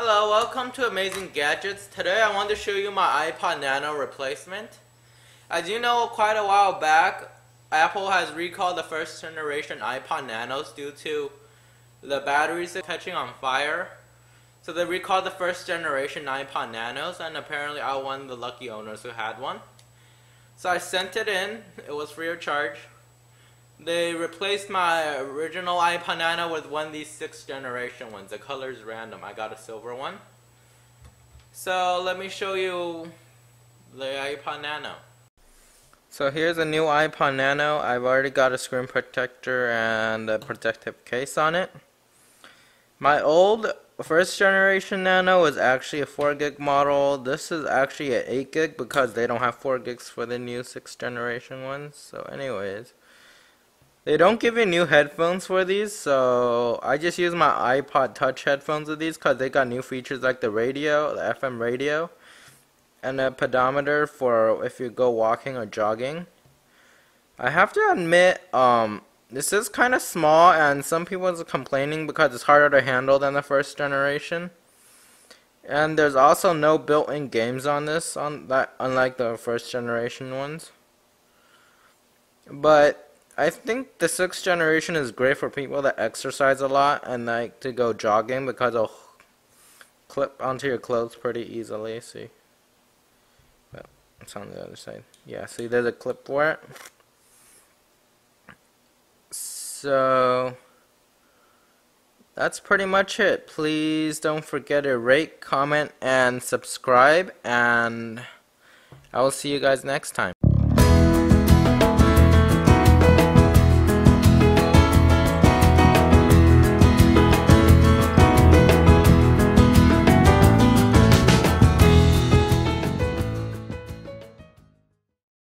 Hello, welcome to Amazing Gadgets. Today I want to show you my iPod Nano replacement. As you know, quite a while back, Apple has recalled the first generation iPod Nanos due to the batteries catching on fire. So they recalled the first generation iPod Nanos and apparently I of the lucky owners who had one. So I sent it in, it was free of charge. They replaced my original iPod Nano oh with one of these 6th generation ones. The color is random. I got a silver one. So let me show you the iPod Nano. So here's a new iPod Nano. I've already got a screen protector and a protective case on it. My old first generation Nano was actually a 4 gig model. This is actually an 8 gig because they don't have 4 gigs for the new 6th generation ones. So anyways. They don't give you new headphones for these, so I just use my iPod Touch headphones with these because they got new features like the radio, the FM radio, and a pedometer for if you go walking or jogging. I have to admit, um, this is kind of small, and some people are complaining because it's harder to handle than the first generation. And there's also no built-in games on this, on that, unlike the first generation ones. But I think the sixth generation is great for people that exercise a lot and like to go jogging because it'll clip onto your clothes pretty easily. See, but it's on the other side. Yeah, see, there's a clip for it. So that's pretty much it. Please don't forget to rate, comment, and subscribe. And I will see you guys next time.